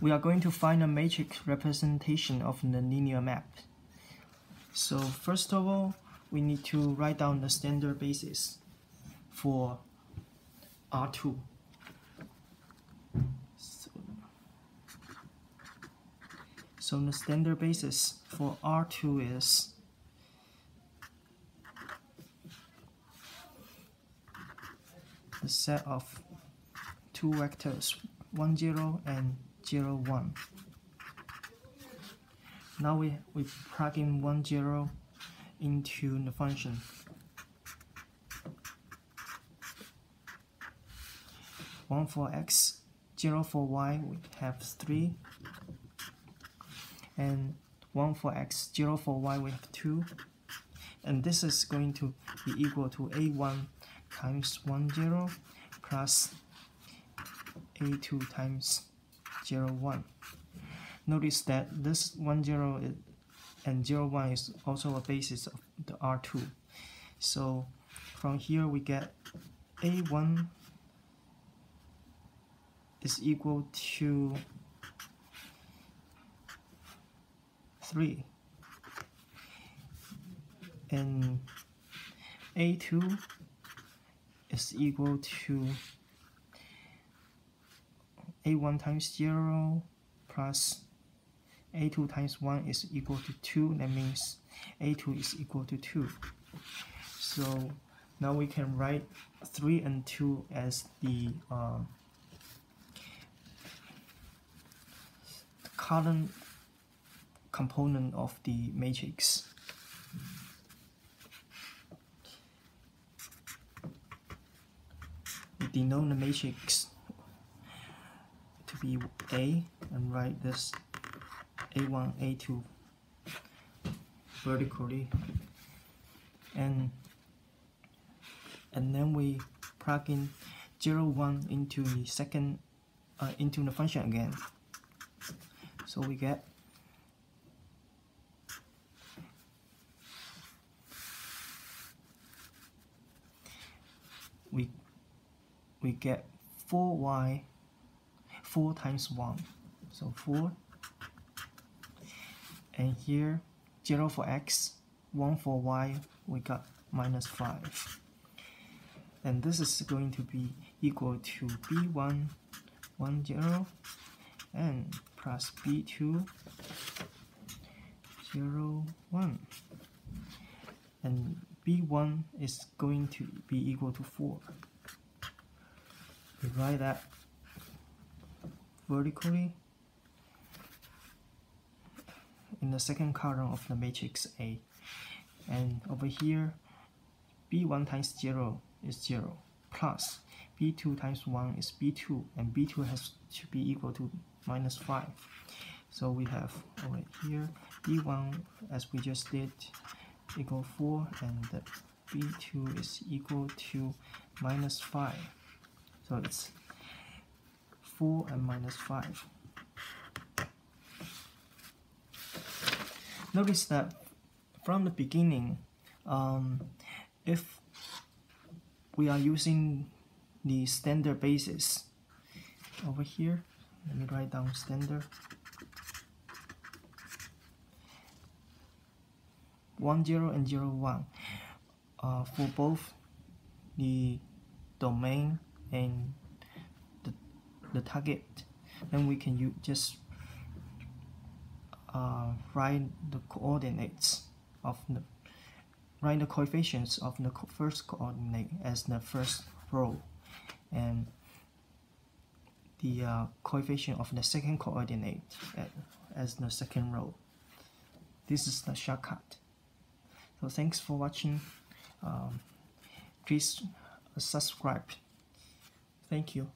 we are going to find a matrix representation of the linear map. So first of all, we need to write down the standard basis for R2. So, the standard basis for R2 is the set of two vectors 1 0 and 0 1 now we, we plug in 1 0 into the function. One for x, zero for y, we have three, and one for x, zero for y, we have two, and this is going to be equal to a1 times 1 0 plus a2 times 0 1. Notice that this 1 0 and 0 1 is also a basis of the R2. So from here we get a1 is equal to 3 and a2 is equal to a1 times 0 plus a2 times 1 is equal to 2 that means a2 is equal to 2 so now we can write 3 and 2 as the column component of the matrix. We denote the matrix to be A and write this A1, A2 vertically. And and then we plug in 0, 1 into the second uh, into the function again. So we get we we get 4y 4 times 1 so 4 and here 0 for x 1 for y we got minus 5 and this is going to be equal to b1 1 0 and plus b2 0 1 and b1 is going to be equal to 4 we write that vertically in the second column of the matrix A. And over here b1 times 0 is 0 plus b2 times 1 is b2 and b2 has to be equal to minus 5 so we have over here b1 as we just did equal 4 and b2 is equal to minus 5 so it's 4 and minus 5 notice that from the beginning um, if we are using the standard basis over here let me write down standard. 1 0 and 0 1 uh, for both the domain and the target then we can use just uh, write the coordinates of the write the coefficients of the first coordinate as the first row and the uh, coefficient of the second coordinate as the second row. This is the shortcut. So thanks for watching. Um, please subscribe. Thank you.